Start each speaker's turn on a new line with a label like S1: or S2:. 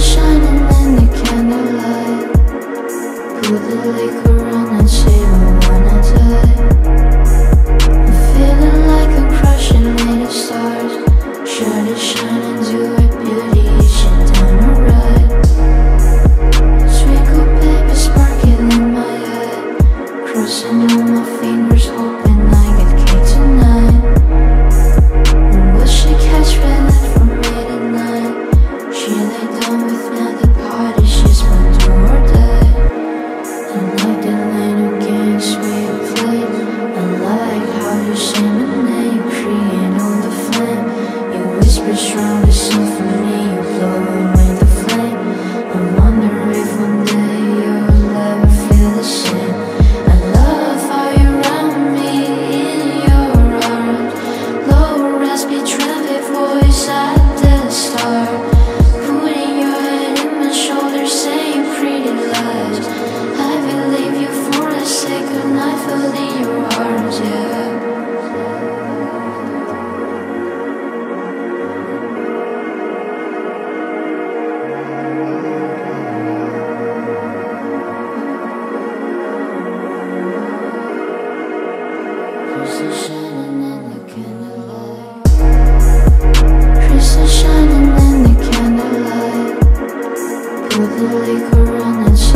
S1: shining in the candlelight. Pull the liquor on and she will. the a running